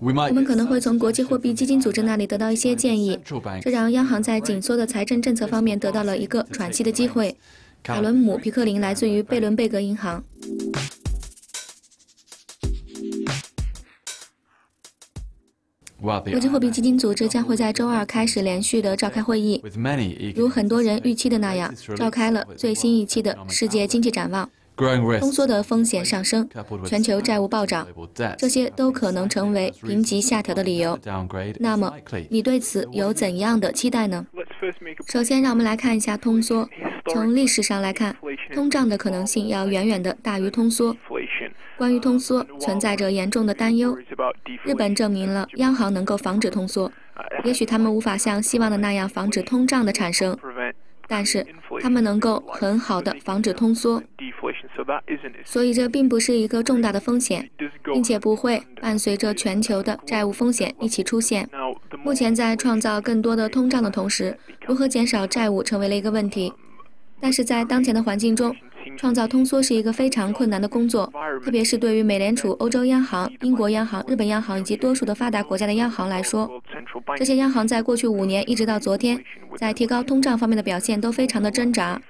我们可能会从国际货币基金组织那里得到一些建议，这让央行在紧缩的财政政策方面得到了一个喘息的机会。卡伦姆·皮克林来自于贝伦贝格银行。国际货币基金组织将会在周二开始连续的召开会议，如很多人预期的那样，召开了最新一期的世界经济展望。通缩的风险上升，全球债务暴涨，这些都可能成为评级下调的理由。那么，你对此有怎样的期待呢？首先，让我们来看一下通缩。从历史上来看，通胀的可能性要远远的大于通缩。关于通缩，存在着严重的担忧。日本证明了央行能够防止通缩，也许他们无法像希望的那样防止通胀的产生，但是他们能够很好的防止通缩。所以这并不是一个重大的风险，并且不会伴随着全球的债务风险一起出现。目前在创造更多的通胀的同时，如何减少债务成为了一个问题。但是在当前的环境中，创造通缩是一个非常困难的工作，特别是对于美联储、欧洲央行、英国央行、日本央行以及多数的发达国家的央行来说。这些央行在过去五年一直到昨天，在提高通胀方面的表现都非常的挣扎。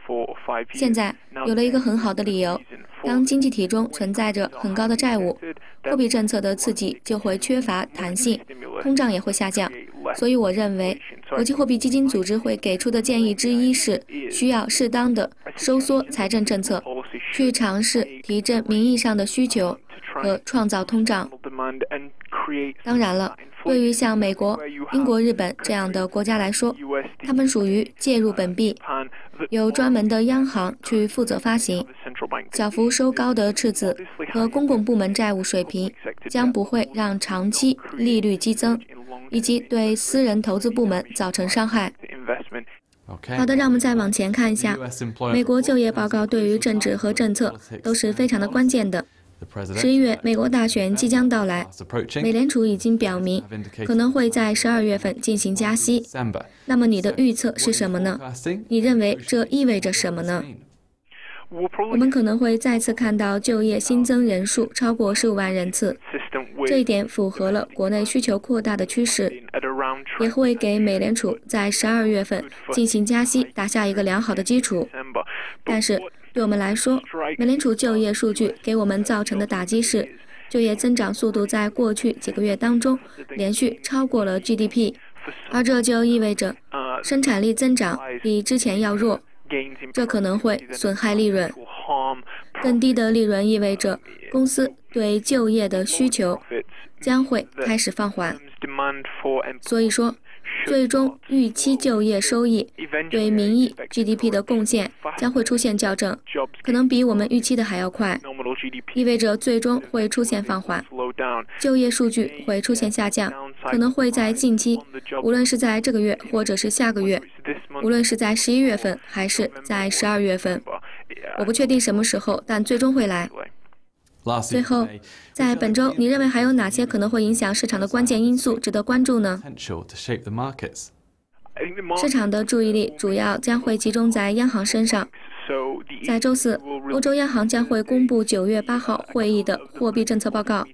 现在有了一个很好的理由，当经济体中存在着很高的债务，货币政策的刺激就会缺乏弹性，通胀也会下降。所以，我认为国际货币基金组织会给出的建议之一是，需要适当的收缩财政政策，去尝试提振名义上的需求和创造通胀。当然了，对于像美国、英国、日本这样的国家来说，他们属于介入本币，有专门的央行去负责发行，小幅收高的赤字和公共部门债务水平将不会让长期利率激增。以及对私人投资部门造成伤害。好的，让我们再往前看一下，美国就业报告对于政治和政策都是非常的关键的。十一月，美国大选即将到来，美联储已经表明可能会在十二月份进行加息。那么你的预测是什么呢？你认为这意味着什么呢？我们可能会再次看到就业新增人数超过十五万人次，这一点符合了国内需求扩大的趋势，也会给美联储在十二月份进行加息打下一个良好的基础。但是对我们来说，美联储就业数据给我们造成的打击是，就业增长速度在过去几个月当中连续超过了 GDP，而这就意味着生产力增长比之前要弱。这可能会损害利润。更低的利润意味着公司对就业的需求将会开始放缓。所以说，最终预期就业收益对名义 GDP 的贡献将会出现校正，可能比我们预期的还要快，意味着最终会出现放缓，就业数据会出现下降，可能会在近期，无论是在这个月或者是下个月。无论是在十一月份还是在十二月份，我不确定什么时候，但最终会来。最后，在本周，你认为还有哪些可能会影响市场的关键因素值得关注呢？市场的注意力主要将会集中在央行身上。在周四，欧洲央行将会公布九月八号会议的货币政策报告。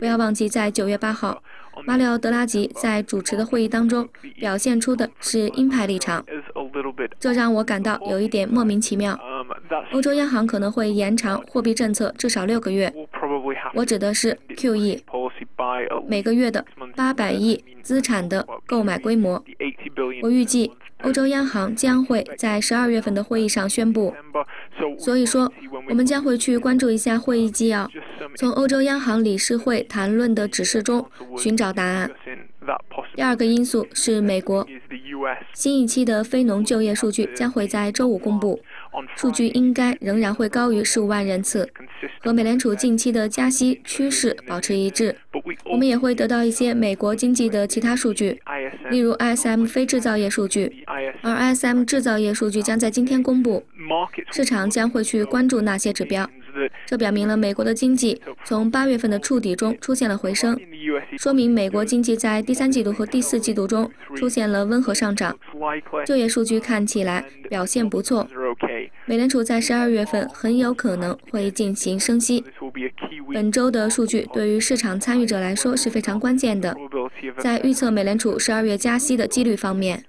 不要忘记，在九月八号。马里奥·德拉吉在主持的会议当中表现出的是鹰派立场，这让我感到有一点莫名其妙。欧洲央行可能会延长货币政策至少六个月，我指的是 QE，每个月的八百亿资产的购买规模。我预计。欧洲央行将会在十二月份的会议上宣布，所以说我们将会去关注一下会议纪要，从欧洲央行理事会谈论的指示中寻找答案。第二个因素是美国，新一期的非农就业数据将会在周五公布。数据应该仍然会高于十五万人次，和美联储近期的加息趋势保持一致。我们也会得到一些美国经济的其他数据，例如 ISM 非制造业数据，而 ISM 制造业数据将在今天公布。市场将会去关注那些指标。这表明了美国的经济从八月份的触底中出现了回升，说明美国经济在第三季度和第四季度中出现了温和上涨。就业数据看起来表现不错。美联储在十二月份很有可能会进行升息，本周的数据对于市场参与者来说是非常关键的，在预测美联储十二月加息的几率方面。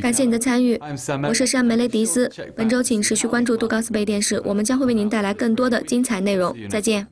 感谢你的参与，我是山梅雷迪斯。本周请持续关注杜高斯贝电视，我们将会为您带来更多的精彩内容。再见。